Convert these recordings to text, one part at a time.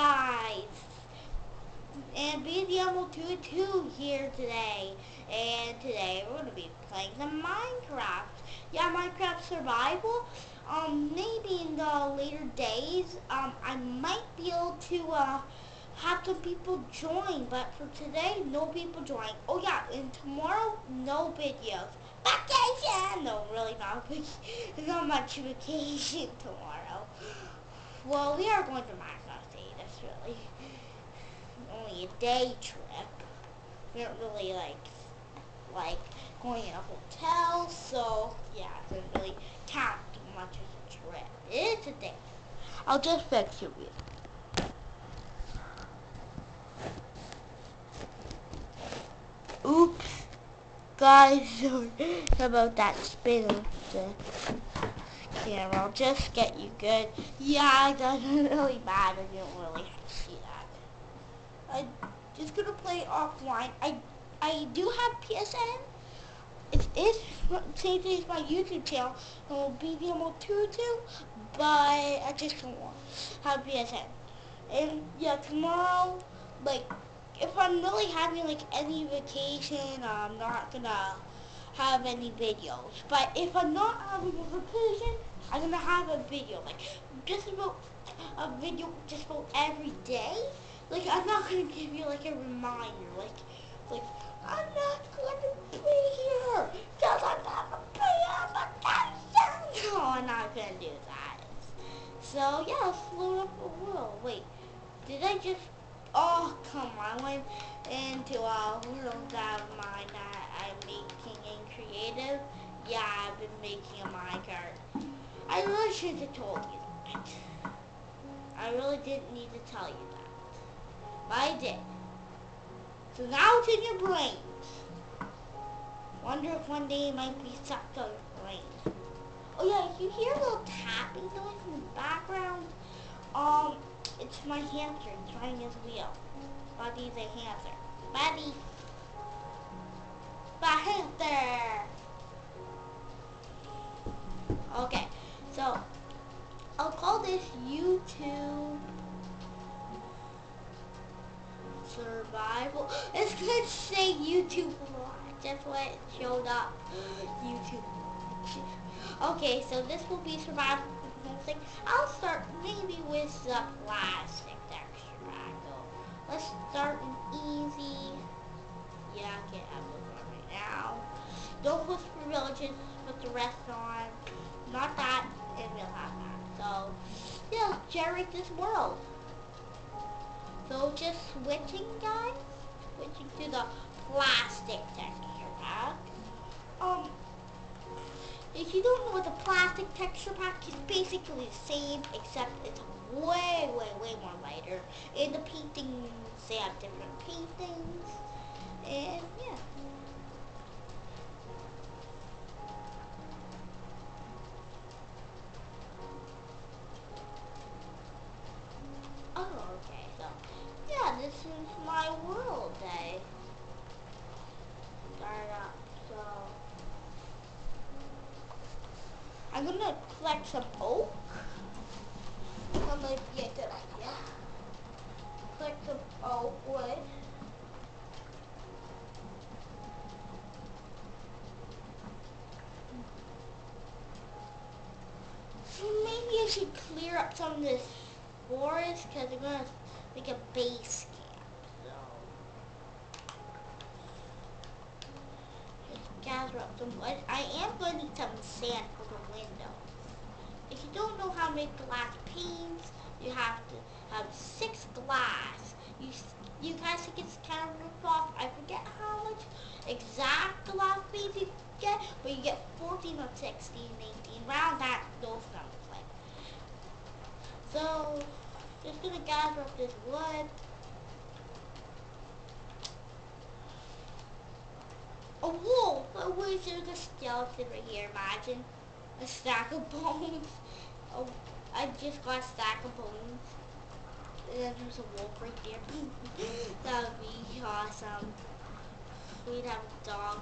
guys? And BDM22 here today. And today we're going to be playing the Minecraft. Yeah, Minecraft Survival. Um, maybe in the later days, um, I might be able to, uh, have some people join, but for today, no people join. Oh yeah, and tomorrow, no videos. Vacation! No, really not. not much vacation tomorrow. Well, we are going to Mackinaw Really only a day trip. We aren't really like like going in a hotel, so yeah, it doesn't really count much as a trip. It's a day. I'll just fix you. Oops. Guys, sorry about that spin camera. I'll just get you good. Yeah, it doesn't really matter. You don't really see that. I'm just gonna play offline. I I do have PSN. It is same thing as my YouTube channel. It will be the too, but I just don't want have PSN. And yeah, tomorrow, like if I'm really having like any vacation, I'm not gonna have any videos. But if I'm not having a vacation, I'm gonna have a video, like just about a video just about every day. Like I'm not gonna give you like a reminder, like like I'm not gonna be here because I'm gonna be on vacation. No, I'm not gonna do that. So yeah, slow up the world. Wait, did I just Oh, come on. I went into a world that I'm should have told you that. I really didn't need to tell you that. But I did. So now it's in your brains. Wonder if one day it might be sucked out of your brain. Oh yeah, if you hear a little tapping noise in the background, um, it's my hamster trying his wheel. Buddy's a hamster. Buddy! My hamster! Okay, so this YouTube Survival. It's gonna say YouTube That's what it showed up. YouTube. Okay, so this will be Survival. I'll start maybe with the plastic though. Let's start in easy. Yeah, I can't have this on right now. Don't look for put the rest on. Not that, and we'll have that. So, yeah, generate this world. So just switching guys, switching to the plastic texture pack. Um, if you don't know what the plastic texture pack is basically the same except it's way, way, way more lighter. And the paintings, they have different paintings. And yeah. Oh, okay. So, yeah, this is my world day. Start up. So. I'm collect some oak. That might be a good idea. Collect some oak wood. Maybe I should clear up some of this forest because I'm gonna make a base gather up some wood. I am going to need some sand for the window. If you don't know how to glass panes, you have to have six glass. You you guys think it's kind of off. I forget how much exact glass panes you get, but you get 14 or 16, 18, around that, those numbers like. So, just gonna gather up this wood. A wolf! There was a skeleton right here, imagine. A stack of bones. Oh, I just got a stack of bones. And there's a wolf right there. that would be awesome. We'd have a dog.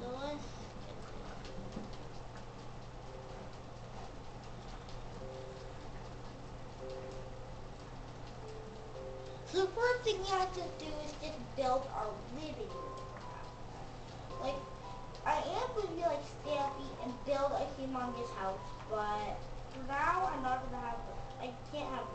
So let's... So the first thing you have to do is just build our living room. Like, I am going to be like build a humongous house, but for now I'm not to have, I can't have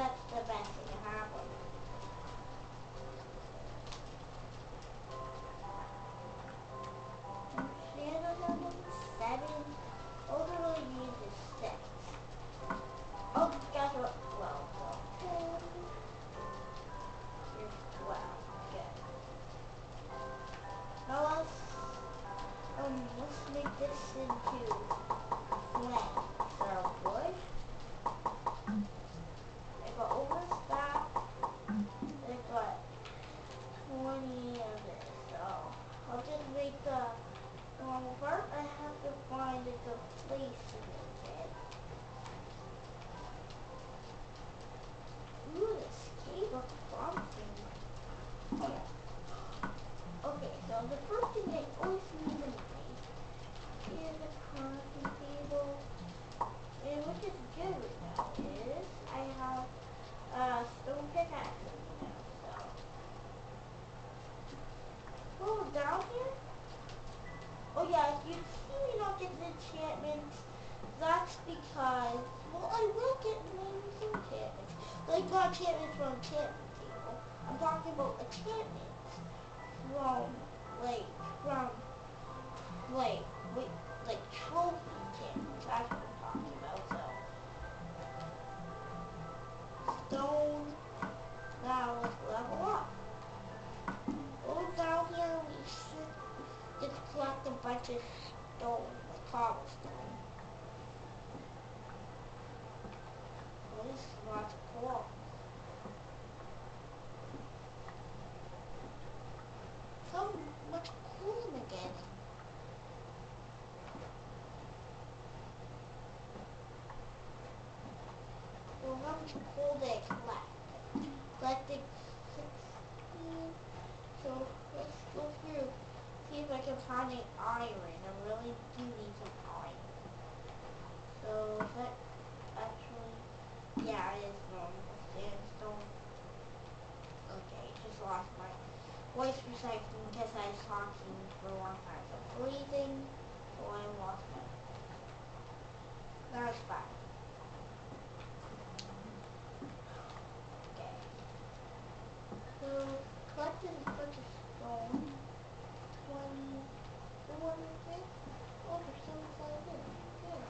that's the best thing to happen. Like enchantments from enchantment table. I'm talking about enchantments from like from like wait like trophy enchantments. That's what I'm talking about. So stone. 16. So let's go through. See if I can find any iron. I really do need some iron. So that actually, yeah, it is normal sandstone. Okay, just lost my voice recycling because I was talking for a long time. So breathing, so I lost my. That's fine. Okay. So collected a bunch of stone. Twenty. The one is it? Oh, there's some inside here. Good.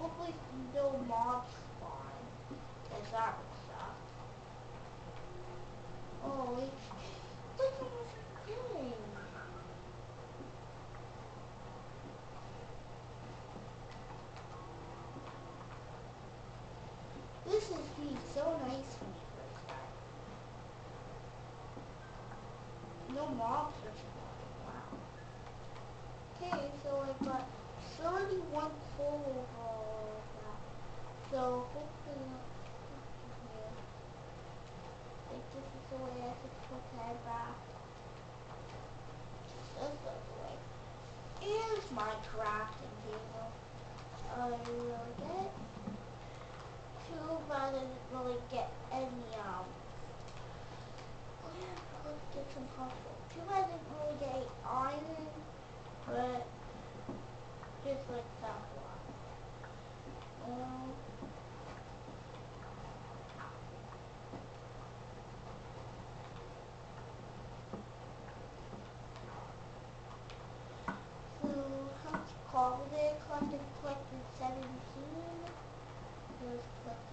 Hopefully no mobs spawn. Cause that. Oh, wait. Look at this. This is being so nice for me for a start. No mobs are spawning. Wow. Okay, so I got 31 coal overall of that. So hopefully not here. Like this is the way I could put that back. This is the way. Here's my crafting table. I really get too bad I didn't really get any um oh let's get some copper. Too bad I didn't really get iron, but just like that one. Um, So, how much cobble did I collected 17. Let's collect